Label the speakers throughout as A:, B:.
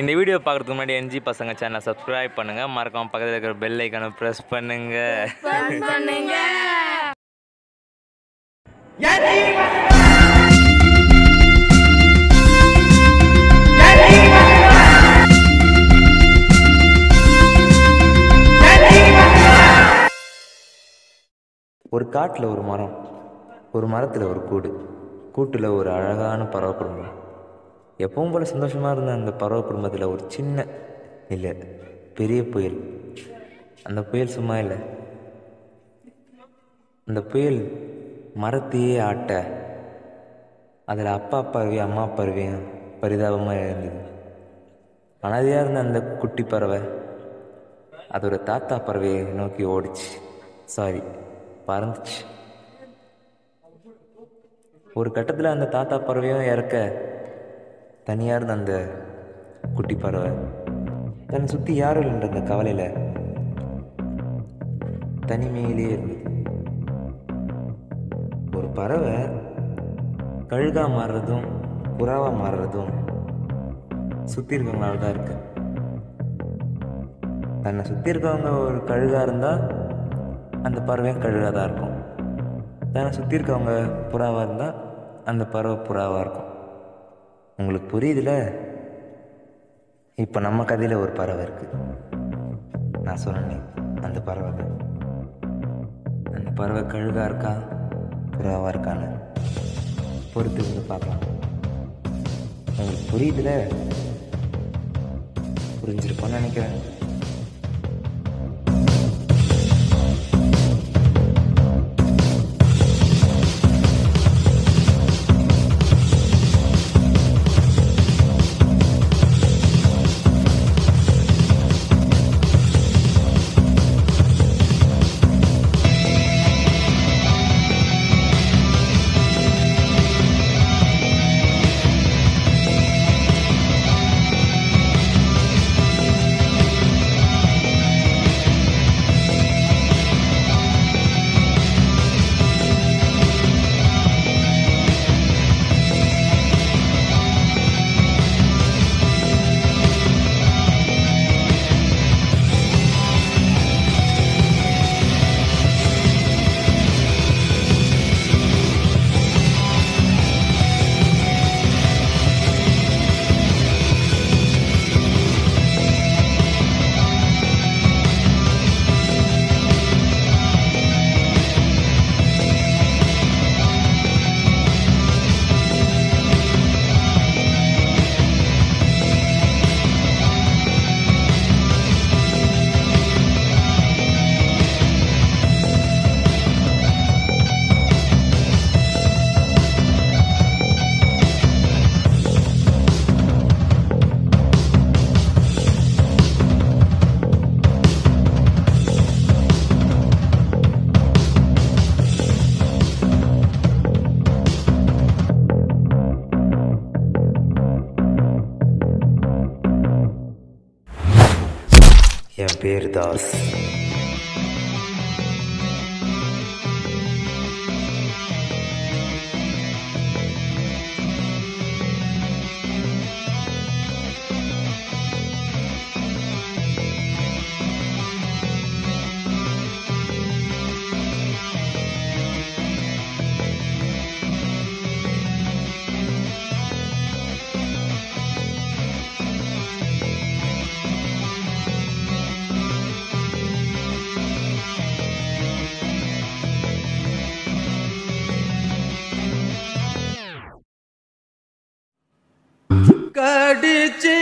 A: இந்த வீடியோ பார்க்குறதுக்கு முன்னாடி என்ஜி பசங்க சேனலை சப்ஸ்கிரைப் பண்ணுங்கள் மறக்காம பக்கத்தில் இருக்கிற பெல் ஐக்கானை ப்ரெஸ் பண்ணுங்கள்
B: பண்ணுங்க.
A: ஒரு காட்டில் ஒரு மரம் ஒரு மரத்தில் ஒரு கூடு. கூட்டில் ஒரு அழகான பறவை குடும்பம். எப்பவும் போல சந்தோஷமாக இருந்த அந்த பறவை குடும்பத்தில் ஒரு சின்ன இல்லை பெரிய புயல். அந்த புயல் சும்மா இல்லை. அந்த புயல் மரத்தையே ஆட்ட. அதில் அப்பா பறவையும் அம்மா பறவையும் பரிதாபமாக இருந்தது. அனாதையாக இருந்த அந்த குட்டி பறவை அதோட தாத்தா பறவையை நோக்கி ஓடிச்சு. சாரி பறந்துச்சு. ஒரு கட்டத்தில் அந்த தாத்தா பறவையும் இறக்க தனியாக இருந்த அந்த குட்டி பறவை. தன்னை சுற்றி யாரும் இல்லைன்ற அந்த கவலையில் தனிமையிலேயே இருந்து ஒரு பறவை கழுகா மாறுறதும் புறாவாக மாறுறதும் சுற்றி இருக்கவங்களால தான் இருக்கு. தன்னை சுற்றி இருக்கவங்க ஒரு கழுகா இருந்தால் அந்த பறவையும் கழுகாக தான் இருக்கும். தன்னை சுற்றி இருக்கவங்க புறாவாக இருந்தால் அந்த பறவை புறாவாக இருக்கும். உங்களுக்கு புரியுதுல? இப்போ நம்ம கதையில் ஒரு பறவை இருக்குது நான் சொன்னேன் அந்த பறவை தான். அந்த பறவை கழுகாக இருக்கா? புறாவாக இருக்கான்னு. பொறுத்து வந்து பார்க்கலாம். உங்களுக்கு புரியுதுல? புரிஞ்சிருப்போன்னு நினைக்கிறேன். என்
C: कड़चे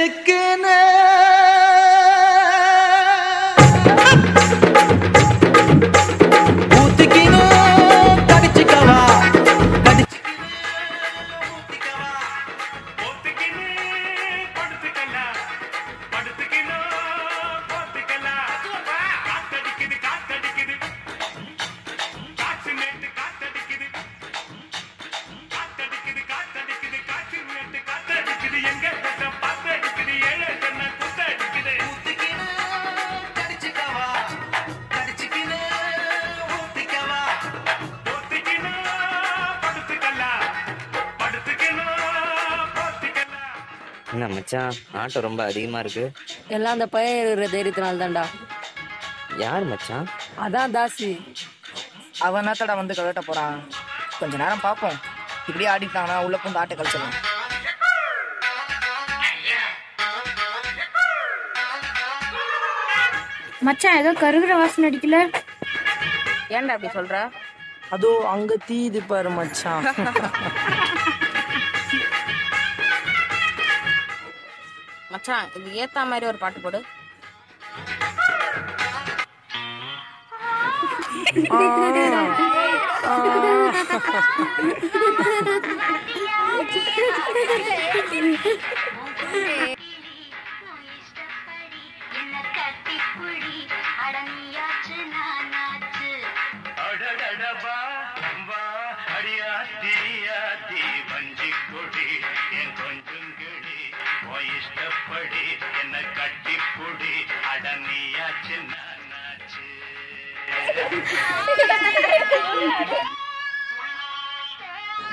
C: ஆட்டோ ரொம்ப அதிகமாக இருக்கு.
D: எல்லாம் அந்த பையன் இருக்கிற தைரியத்தினால தான்டா
C: யார் மச்சான்?
D: அதான் தாசி.
E: அவன் என்னத்தடா வந்து கழட்ட போறான்? கொஞ்ச நேரம் பார்ப்போம் இப்படியே ஆடிட்டாங்கன்னா உள்ள பூந்து ஆட்டை கழிச்சிடலாம்.
F: மச்சான் ஏதோ கருகிற வாசனை அடிக்கல?
E: ஏன்டா அப்படி சொல்ற?
D: அதோ அங்க தீது பாரு மச்சான்.
E: மச்சான் இது ஏத்தா மாதிரி ஒரு பாட்டு போடு.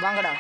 E: வாங்கடா.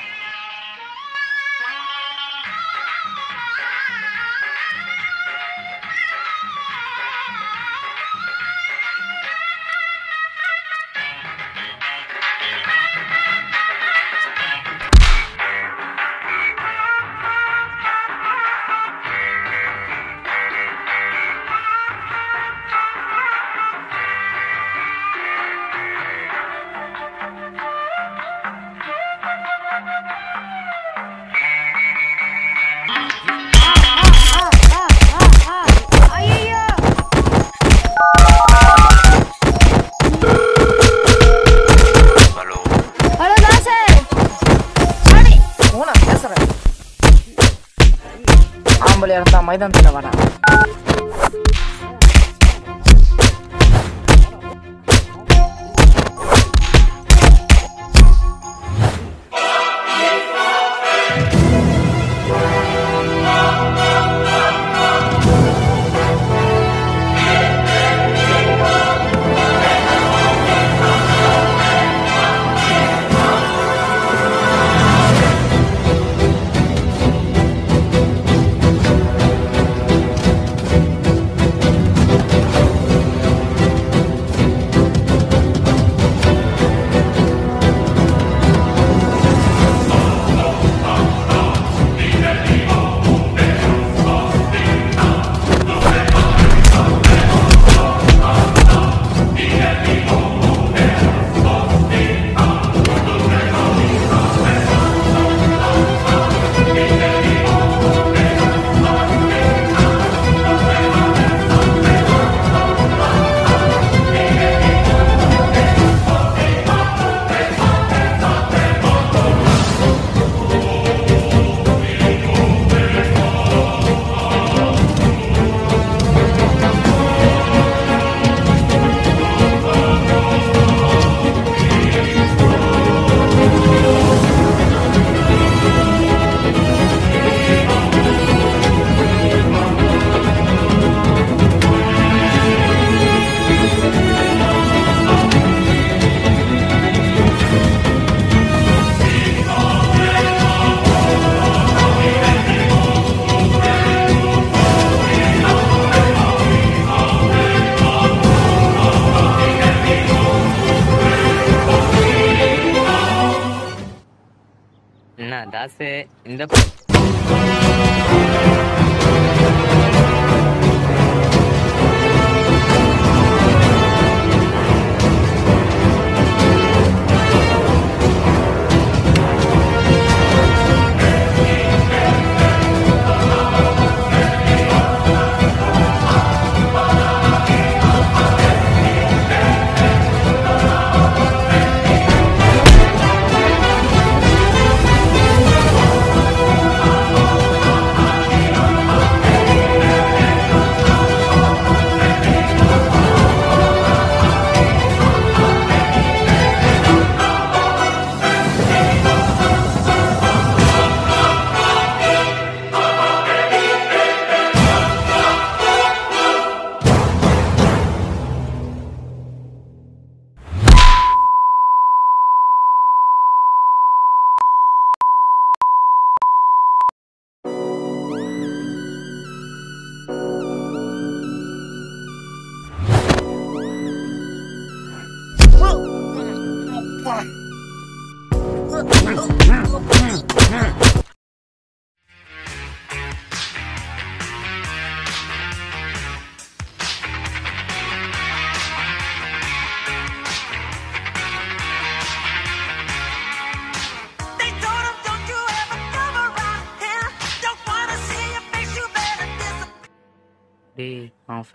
C: இந்த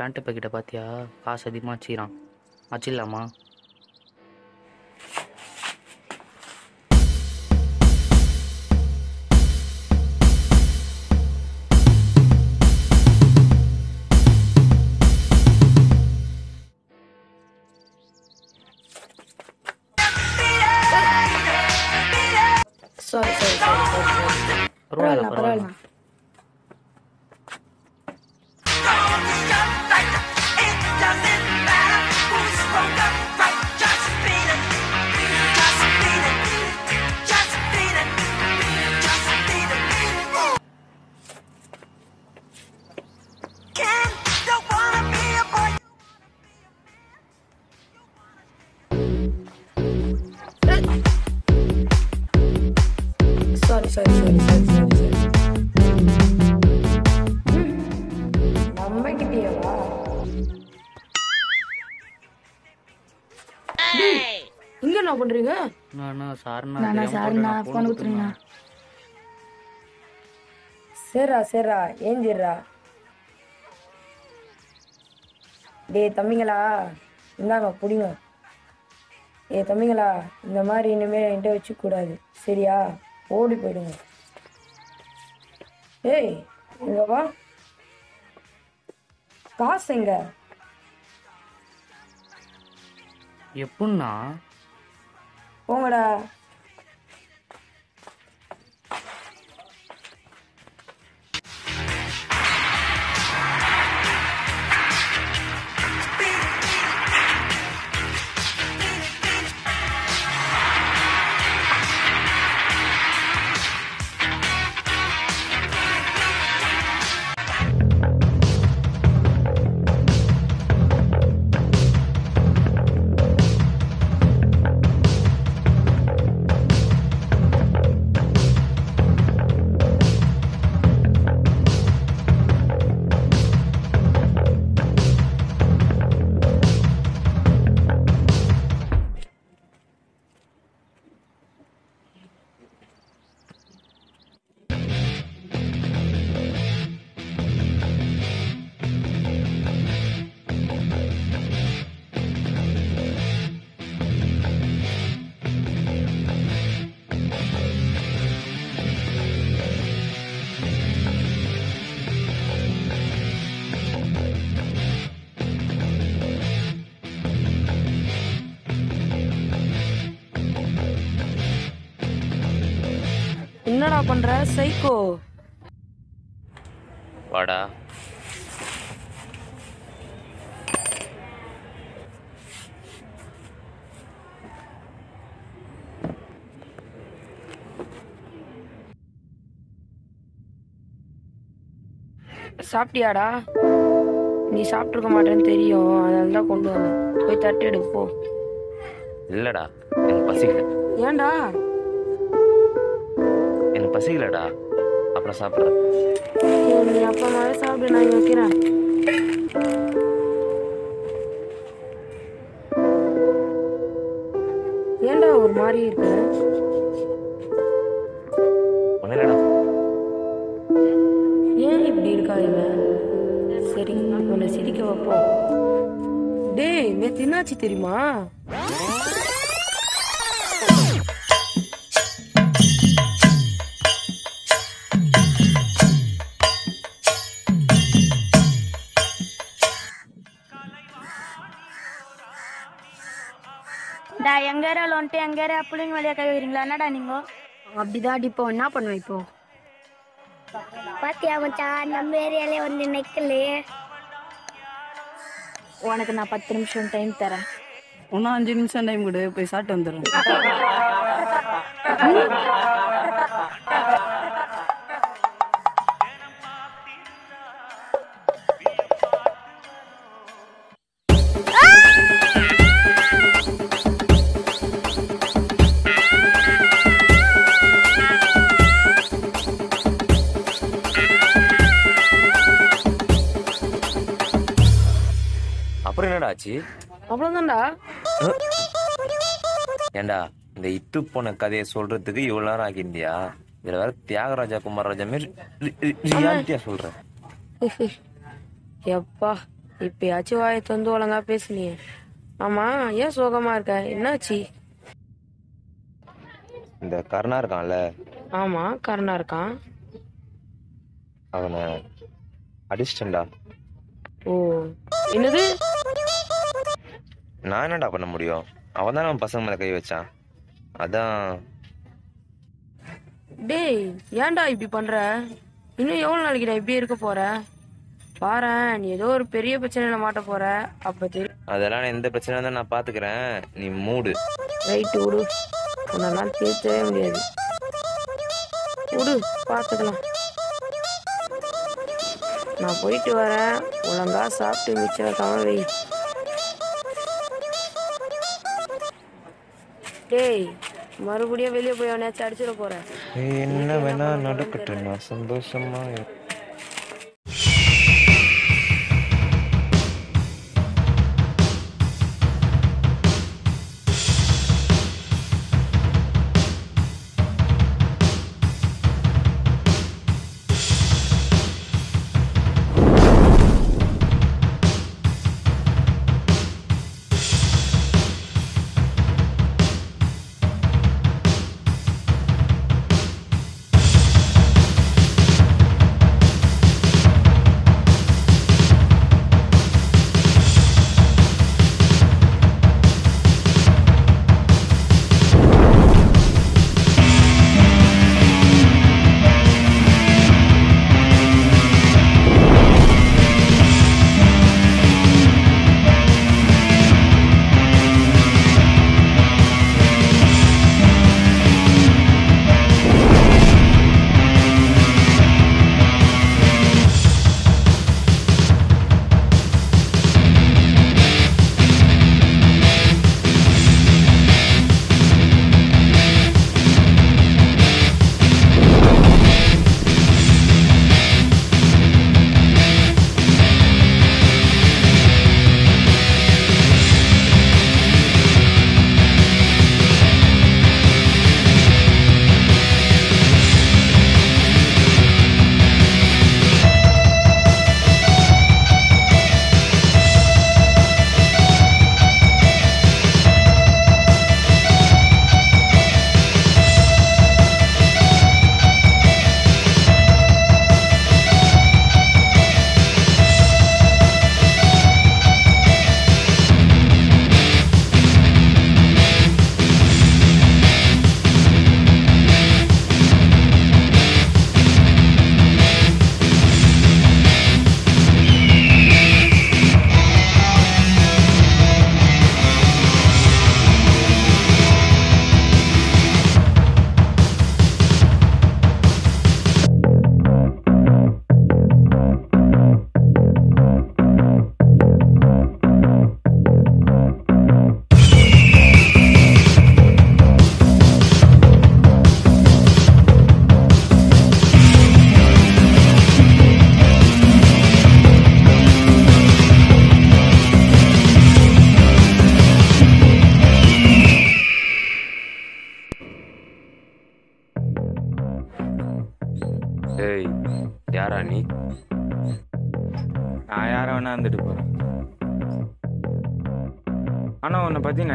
G: ஃபேண்ட்டு பாக்கெட்டை பார்த்தியா காசு அதிகமாக வச்சுக்கிறான். வச்சிடலாமா?
F: கொடுத்துருங்கண்ணா
B: சரிடா சரிடா ஏஞ்சிடுறா டேய் தம்பிங்களா இந்தாங்க பிடிங்க. ஏ தம்பிங்களா இந்த மாதிரி இனிமேல் என்கிட்ட வச்சுக்கூடாது சரியா? ஓடி போயிடுங்க. ஏய் இங்க வா? காசு எங்க?
G: எப்படின்னா
B: போங்கடா என்னடா பண்ற? சைக்கோ
A: வாடா.
B: சாப்பிட்டியாடா? நீ சாப்பிட்ருக்க மாட்டேன்னு தெரியும். அதனால தான் கொண்டு வந்தேன். போய் தட்டு எடு போ.
A: இல்லடா எனக்கு பசிக்கல.
B: ஏன்டா?
A: எனக்கு பசிக்கலடா. அப்புறம் சாப்பிட்றேன்
B: நீ அப்பா மாதிரி சாப்பிடு நான் வைக்கிறேன். ஏன்டா ஒரு மாதிரி இருக்கு?
A: ஒன்றும்
B: ஏன் இப்படி இருக்கா இவன் சரி உன்னை சிரிக்க வைப்போம். டேய் நேத்து என்னாச்சு தெரியுமா?
F: வந்துட்டு எங்க ஏரியா பிள்ளைங்க வழியா கை வைக்கிறீங்களா? என்னடா நீங்க? அப்படிதான் அடிப்போம் என்ன பண்ணுவோம் இப்போ? பாத்தியா மச்சான் நம்ம ஏரியாலே வந்து நிக்கலே. உனக்கு நான் பத்து நிமிஷம் டைம் தரேன்.
B: இன்னும் அஞ்சு நிமிஷம் டைம் கொடு போய் சாப்பிட்டு வந்துடுறேன்.
A: ஆச்சு
B: அவ்வளோதான்டா
A: ஏண்டா இந்த இட்டு போன கதையை சொல்றதுக்கு இவ்வளவு நேரம் ஆகிருந்தியா இதுல வேற தியாகராஜா குமார் ராஜா மாரி ரியாலிட்டியா சொல்றேன்.
B: எப்பா இப்பயாச்சும் வாயை தந்து ஒழுங்கா பேசுனியே. ஆமா ஏன் சோகமா இருக்க? என்னாச்சு?
A: இந்த கருணா இருக்கான்ல?
B: ஆமா கருணா இருக்கான்.
A: அவனை அடிச்சிட்டேன்டா.
B: ஓ என்னது?
A: நான் என்னடா பண்ண முடியும்? அவன் தானே அவன் பசங்க மேலே கை வச்சான். அதான்.
B: டேய் ஏன்டா இப்படி பண்ற? இன்னும் எவ்வளவு நாளைக்கு நான் இப்படியே இருக்க போற? பாரேன் நீ ஏதோ ஒரு பெரிய பிரச்சனையில மாட்ட போற. அப்ப தெரியும்
A: அதெல்லாம் எந்த பிரச்சனை இருந்தாலும் நான் பார்த்துக்கிறேன் நீ மூடு.
B: ரைட்டு விடு. உன்னெல்லாம் தீர்த்தவே முடியாது. விடு பார்த்துக்கலாம் நான் போயிட்டு வரேன். ஒழுங்கா சாப்பிட்டு மிச்சம் வைக்காம டேய் மறுபடியும் வெளியே போய் அவனையாச்சும் அடிச்சிட போறேன்.
A: என்ன வேணா நடக்கட்டும் நான் சந்தோஷமா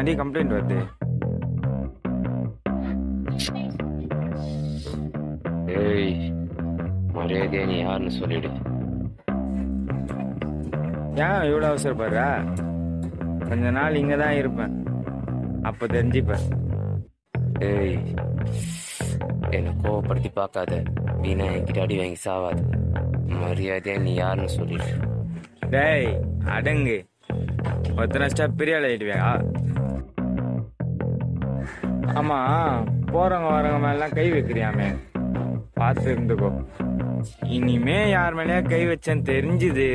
H: நிறைய கம்ப்ளைண்ட் வருது.
A: ஏய் மரியாதையா நீ யாருன்னு சொல்லிடு.
H: ஏன் இவ்வளோ அவசரப்படுற? கொஞ்ச நாள் இங்க தான் இருப்பேன். அப்ப தெரிஞ்சுப்பேன்.
A: ஏய் என்னை கோவப்படுத்தி பார்க்காத. வீணா என்கிட்ட அடி வாங்கி சாவாது. மரியாதையா நீ யாருன்னு சொல்லிடு.
H: டேய் அடங்கு. ஒத்தனை ஸ்டெப் பெரிய ஆள் ஆயிடுவியா? ஆமா போறவங்க வரவங்க மேலாம் கை வைக்கிறியாமே? பார்த்து இருந்துக்கோ. இனிமே யார் மேலயா கை வச்சேன்னு தெரிஞ்சுது.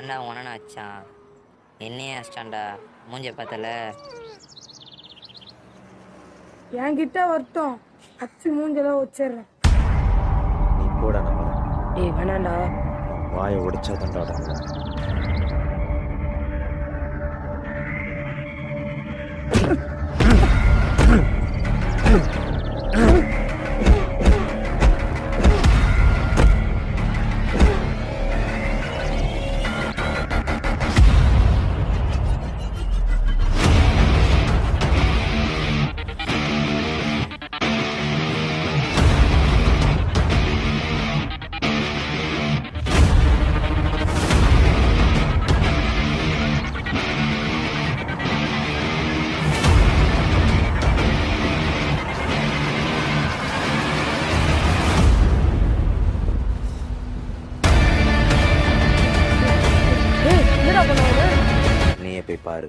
C: பாருடா அவன் தான்டா உனன்னு வச்சான் என்னையே அடிச்சிட்டான்டா மூஞ்ச பார்த்தல?
B: என்கிட்ட வரட்டும் அச்சு மூஞ்செல்லாம் வச்சிடுறேன்.
A: நீ போடா நம்ம
B: டேய் வேணாண்டா.
A: வாயை உடைச்சா தண்டாடா பாரு.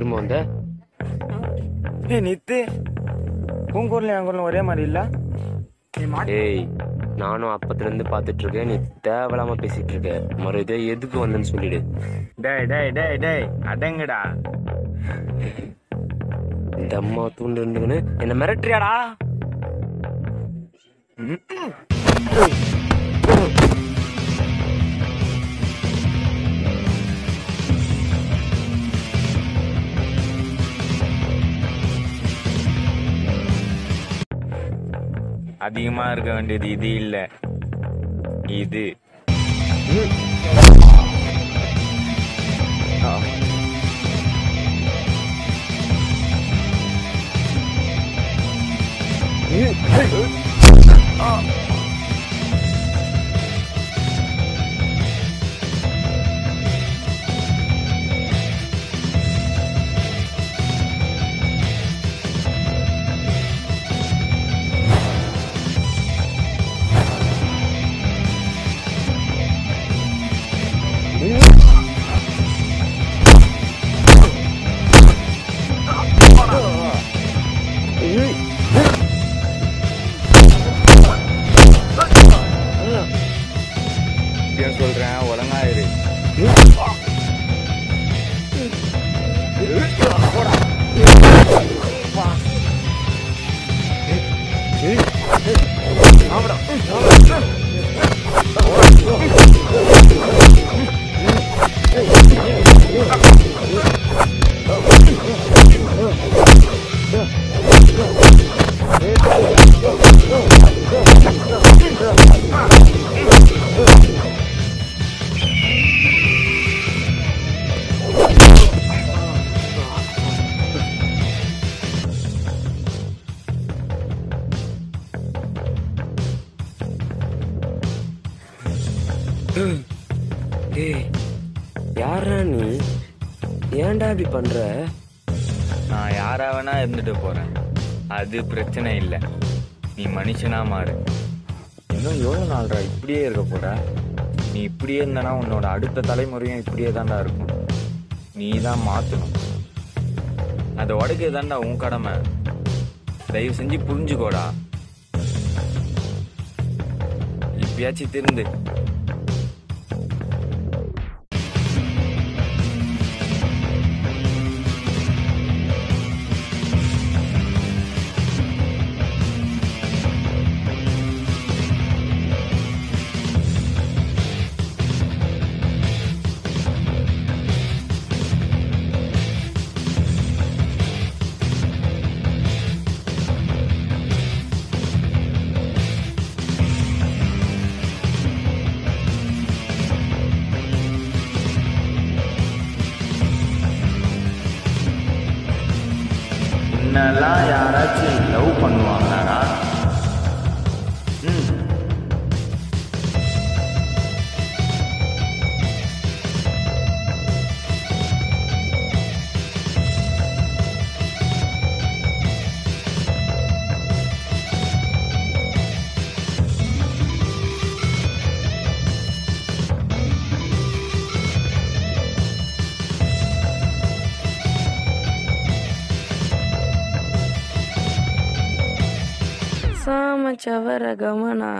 I: திரும்ப வந்த?
H: ஏய் நித்து. உன் என் குரலும் ஒரே மாதிரி இல்ல?
I: ஏய் நானும் அப்பத்துல இருந்து பாத்துட்டு இருக்கேன் நீ தேவையில்லாம பேசிட்டு இருக்க மறுபடியும் எதுக்கு வந்தேன்னு சொல்லிடு.
H: டேய் டேய் டேய் டேய் அடங்குடா.
I: இந்த அம்மா தூண்டு இருந்துங்கன்னு என்ன மிரட்டுறியாடா?
H: அதிகமா இருக்க வேண்டியது இது இல்ல இது
I: Oh. பண்ற?
H: நான் யாரா வேணா இருந்துட்டு போறேன். அது பிரச்சனை இல்லை. நீ மனுஷனா மாறு. இன்னும் எவ்வளோ நாள்ரா இப்படியே இருக்க போற? நீ இப்படியே இருந்தனா உன்னோட அடுத்த தலைமுறையும் இப்படியே தாண்டா இருக்கும். நீ தான் மாற்றணும் அதை உடைக்கிறதாண்டா உன் கடமை. தயவு செஞ்சு புரிஞ்சுக்கோடா. இப்பயாச்சும் திருந்து. உன்னெல்லாம் யாராச்சும் லவ் பண்ணுவாங்களாடா
B: சாமச்சவர கமனா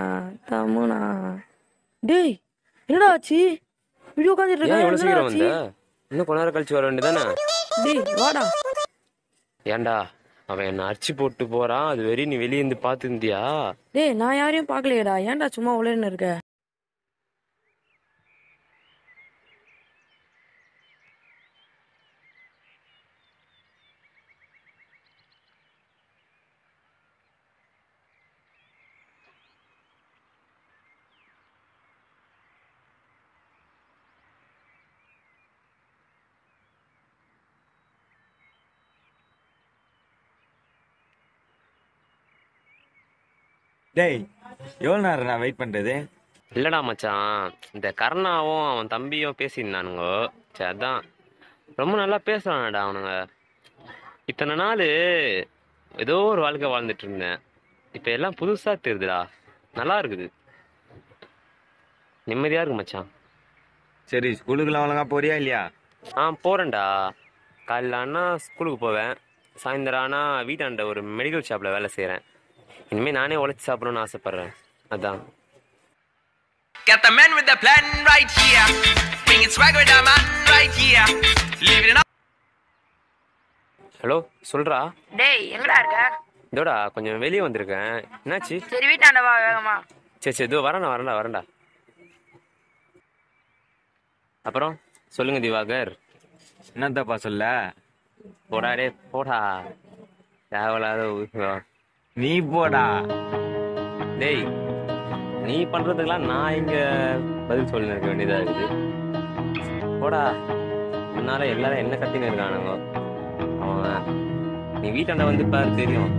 B: தமுனா. டேய் என்னடா ஆச்சு? வீடியோ உட்காந்துட்டு
I: ஏன் இவ்வளவு
B: இருக்க
I: சீக்கிரம் வந்த? இன்னும் கொஞ்ச நேரம் கழிச்சு வர வேண்டியதானே
B: டேய் வாடா.
I: ஏன்டா அவன் என்ன அடிச்சு போட்டு போறான். அது வெறி நீ வெளியே இருந்து பாத்துருந்தியா
B: டேய் நான் யாரையும் பார்க்கலையேடா ஏன்டா சும்மா உளறின்னு இருக்க?
H: டேய் எவ்வளோ நேரம் நான் வெயிட் பண்றது?
I: இல்லடா மச்சான் இந்த கருணாவும் அவன் தம்பியும் பேசியிருந்தானுங்க. சரி அதான். ரொம்ப நல்லா பேசுறானடா அவனுங்க. இத்தனை நாள் ஏதோ ஒரு வாழ்க்கை வாழ்ந்துட்டு இருந்தேன். இப்போ எல்லாம் புதுசா தெரியுதுடா. நல்லா இருக்குது. நிம்மதியா இருக்கு மச்சான்.
H: சரி ஸ்கூலுக்குலாம் ஒழுங்கா போறியா இல்லையா?
I: ஆ போறேன்டா. காலைல ஆனா ஸ்கூலுக்கு போவேன். சாயந்தரம் ஆனா வீட்டாண்ட ஒரு மெடிக்கல் ஷாப்ல வேலை செய்றேன். இனிமே நானே உழைச்சி சாப்பிடணும்னு ஆசைப்படுறேன். அதான்.
J: Got the man with the plan right here. Bringing swag with the man right here. Living it up.
I: Hello சொல்றா?
B: டேய் எங்கடா இருக்க?
I: இதோடா கொஞ்சம் வெளியே வந்திருக்கேன். என்னாச்சு?
B: சரி வீட்டாண்ட வா வேகமா.
I: சரி சரி இதோ வரேன்டா வரேன்டா வரேன்டா. அப்புறம் சொல்லுங்க திவாகர்.
H: என்னத்தப்பா சொல்ல?
I: போடா டே போடா. தேவையில்லாத
H: நீ போடா.
I: டேய் நீ பண்றதுக்கெல்லாம் நான் இங்க பதில் சொல்லி இருக்க வேண்டியதா இருக்குது. போடா. உன்னால எல்லாரும் என்ன கத்தின்னு இருக்கானுங்க? அவன் நீ வீட்டாண்ட வந்து பாரு தெரியும்.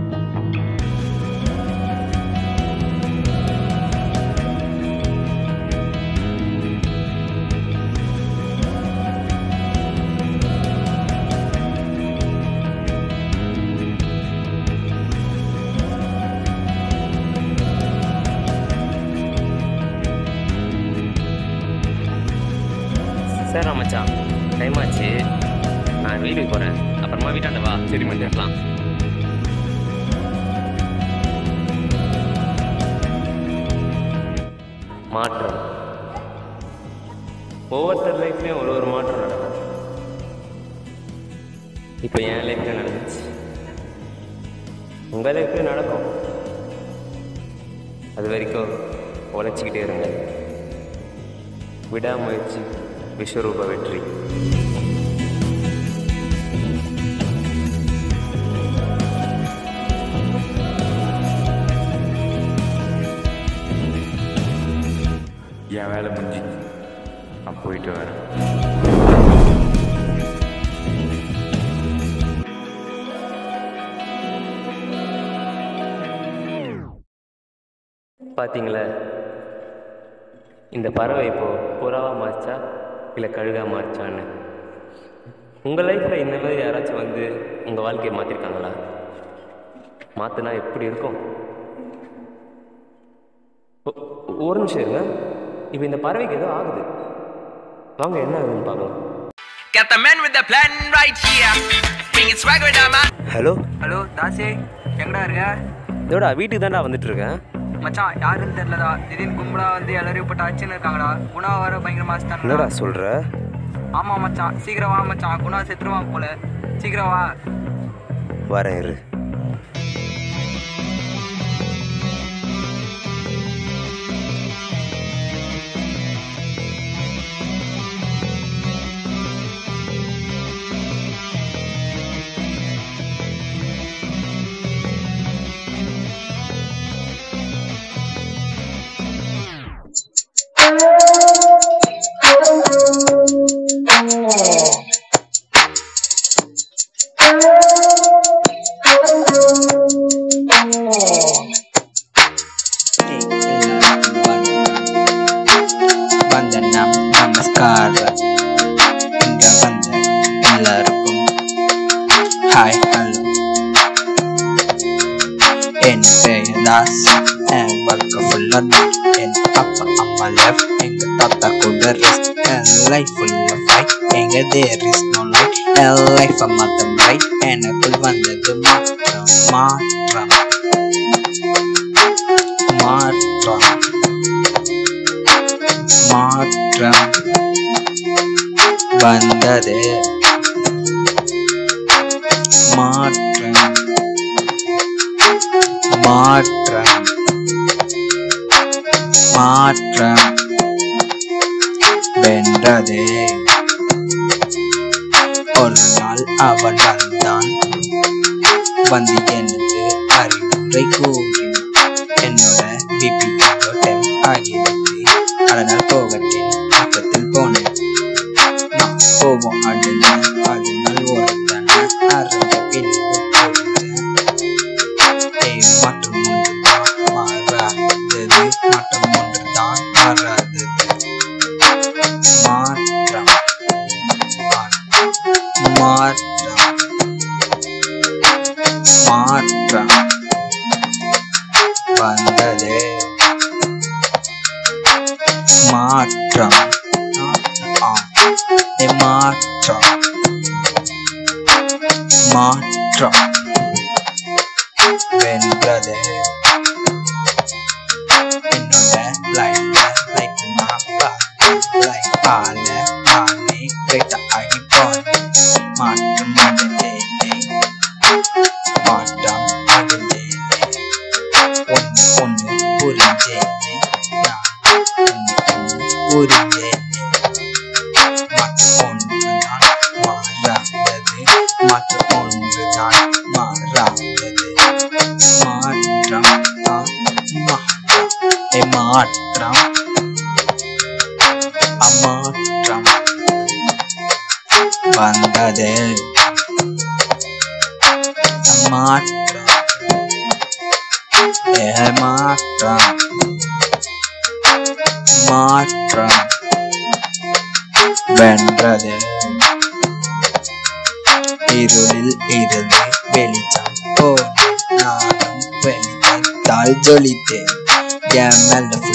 I: சரிடா மச்சான் டைம் ஆச்சு. நான் வீட்டுக்கு போறேன். அப்புறமா வீட்டாண்ட வா. சரி மச்சான் மாற்றம். ஒவ்வொருத்தர் லைஃப்லயும் ஒரு ஒரு மாற்றம் நடக்கும். இப்போ என் லைஃப்ல நடந்துச்சு. உங்க லைஃப்லயும் நடக்கும். அது வரைக்கும் உழைச்சிக்கிட்டே இருங்க. விடாமுயற்சி விஸ்வரூப வெற்றி
H: என் வேலை முடிஞ்சு நான் போயிட்டு வரேன்
I: பார்த்தீங்களா இந்த பறவை இப்போ புறாவாக மாறிச்சா இல்லை கழுகாக மாறிச்சான்னு உங்கள் லைஃப்பில் இந்த மாதிரி யாராச்சும் வந்து உங்கள் வாழ்க்கையை மாற்றிருக்காங்களா மாற்றினா எப்படி இருக்கும்? ஒரு நிமிஷம் இருங்க. இப்போ இந்த பறவைக்கு ஏதோ ஆகுது. வாங்க என்ன ஆகுதுன்னு பார்க்கலாம்.
J: Get the man with the plan right here. Bring it swag with him.
I: Hello
K: hello தாசே. எங்கடா இருக்க?
I: இதோட வீட்டுக்கு தான்டா வந்துட்டு இருக்கேன்.
K: மச்சான் யாருன்னு தெரியலடா. திடீர்னு கும்பலா வந்து எல்லாரும் போட்டு அடிச்சுன்னு இருக்காங்கடா. குணா வர பயங்கர
I: மாசம்
K: என்னடா
I: சொல்ற?
K: ஆமா மச்சான். சீக்கிரம் வா மச்சான். குணா செத்துருவான் போல. சீக்கிரம் வா.
I: வரேன் இரு.
L: Yay. aprender. அரை கூடி என்னோட பிபி தோட்டம் ஆகிவிட்டு அதனால் போகட்டேன் பக்கத்தில் போனேன் போவோம் அடுத்த would have been. Dolite. Llámalo